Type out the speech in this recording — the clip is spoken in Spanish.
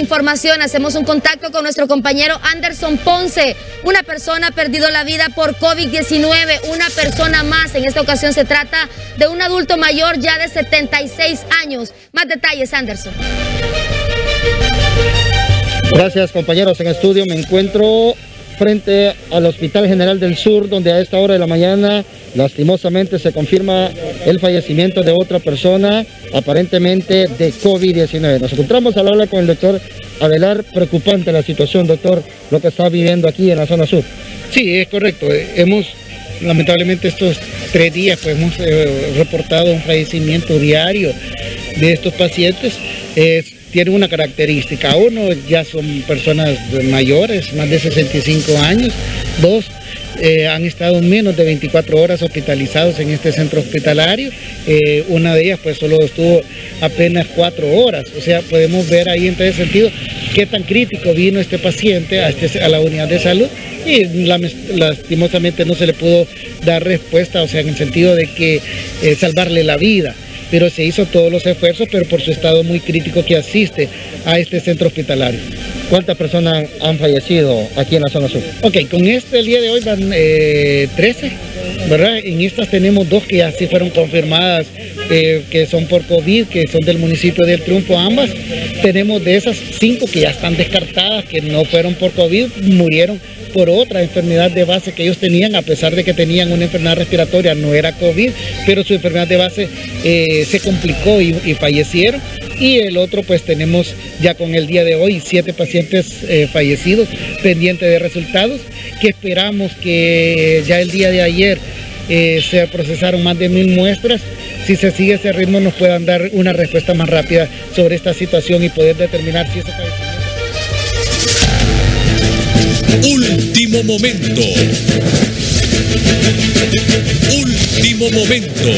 información, hacemos un contacto con nuestro compañero Anderson Ponce. Una persona ha perdido la vida por COVID-19, una persona más. En esta ocasión se trata de un adulto mayor ya de 76 años. Más detalles, Anderson. Gracias compañeros en estudio. Me encuentro frente al Hospital General del Sur, donde a esta hora de la mañana lastimosamente se confirma el fallecimiento de otra persona, aparentemente de COVID-19. Nos encontramos al hablar con el doctor Adelar, preocupante la situación, doctor, lo que está viviendo aquí en la zona sur. Sí, es correcto. Hemos, lamentablemente estos tres días, pues hemos eh, reportado un fallecimiento diario de estos pacientes. Es tiene una característica. Uno, ya son personas mayores, más de 65 años. Dos, eh, han estado menos de 24 horas hospitalizados en este centro hospitalario. Eh, una de ellas pues solo estuvo apenas cuatro horas. O sea, podemos ver ahí en ese sentido qué tan crítico vino este paciente a, este, a la unidad de salud y lastimosamente no se le pudo dar respuesta, o sea, en el sentido de que eh, salvarle la vida pero se hizo todos los esfuerzos, pero por su estado muy crítico que asiste a este centro hospitalario. ¿Cuántas personas han fallecido aquí en la zona sur? Ok, con este el día de hoy van 13, eh, ¿verdad? En estas tenemos dos que ya sí fueron confirmadas, eh, que son por COVID, que son del municipio del Triunfo ambas. Tenemos de esas cinco que ya están descartadas, que no fueron por COVID, murieron por otra enfermedad de base que ellos tenían, a pesar de que tenían una enfermedad respiratoria, no era COVID, pero su enfermedad de base eh, se complicó y, fallecieron. Y el otro, pues tenemos ya con el día de hoy siete pacientes eh, fallecidos pendientes de resultados, que esperamos que ya el día de ayer eh, se procesaron más de mil muestras. Si se sigue ese ritmo nos puedan dar una respuesta más rápida sobre esta situación y poder determinar si ese fallecimiento... Último momento. Último momento.